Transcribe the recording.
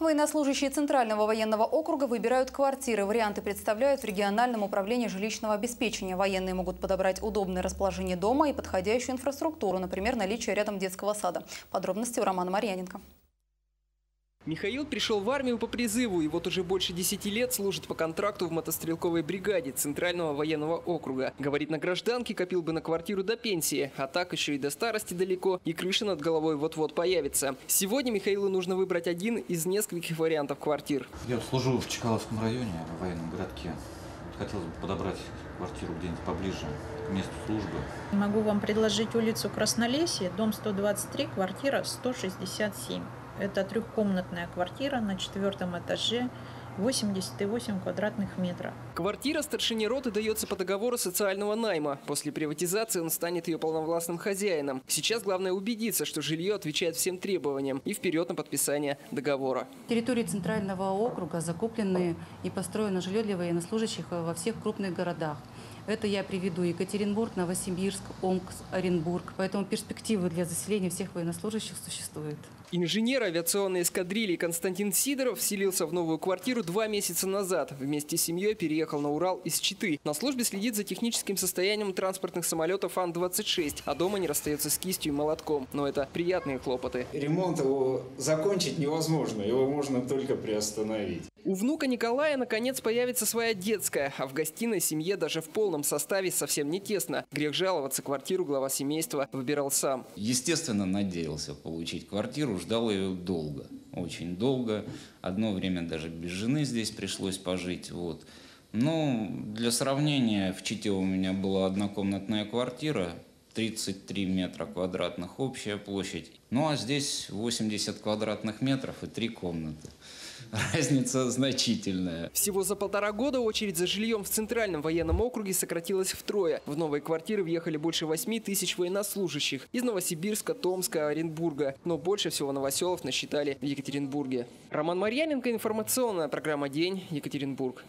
Военнослужащие Центрального военного округа выбирают квартиры. Варианты представляют в региональном управлении жилищного обеспечения. Военные могут подобрать удобное расположение дома и подходящую инфраструктуру, например, наличие рядом детского сада. Подробности у Романа Марьяненко. Михаил пришел в армию по призыву и вот уже больше 10 лет служит по контракту в мотострелковой бригаде Центрального военного округа. Говорит, на гражданке копил бы на квартиру до пенсии, а так еще и до старости далеко, и крыша над головой вот-вот появится. Сегодня Михаилу нужно выбрать один из нескольких вариантов квартир. Я служу в Чкаловском районе, в военном городке. Хотелось бы подобрать квартиру где-нибудь поближе к месту службы. Могу вам предложить улицу Краснолесье, дом 123, квартира 167. Это трехкомнатная квартира на четвертом этаже, 88 квадратных метров. Квартира старшине роты дается по договору социального найма. После приватизации он станет ее полновластным хозяином. Сейчас главное убедиться, что жилье отвечает всем требованиям и вперед на подписание договора. Территории Центрального округа закуплены и построено жилье для военнослужащих во всех крупных городах. Это я приведу Екатеринбург, Новосибирск, Омск, Оренбург. Поэтому перспективы для заселения всех военнослужащих существуют. Инженер авиационной эскадрильи Константин Сидоров вселился в новую квартиру два месяца назад. Вместе с семьей переехал на Урал из Читы. На службе следит за техническим состоянием транспортных самолетов Ан-26, а дома не расстается с кистью и молотком. Но это приятные хлопоты. Ремонт его закончить невозможно, его можно только приостановить. У внука Николая наконец появится своя детская, а в гостиной семье даже в полном составе совсем не тесно. Грех жаловаться, квартиру глава семейства выбирал сам. Естественно, надеялся получить квартиру, ждал ее долго, очень долго. Одно время даже без жены здесь пришлось пожить. Вот. Но для сравнения, в Чите у меня была однокомнатная квартира, 33 метра квадратных общая площадь. Ну а здесь 80 квадратных метров и три комнаты. Разница значительная. Всего за полтора года очередь за жильем в Центральном военном округе сократилась втрое. В новые квартиры въехали больше 8 тысяч военнослужащих из Новосибирска, Томска, Оренбурга. Но больше всего новоселов насчитали в Екатеринбурге. Роман Марьяненко, информационная программа «День», Екатеринбург.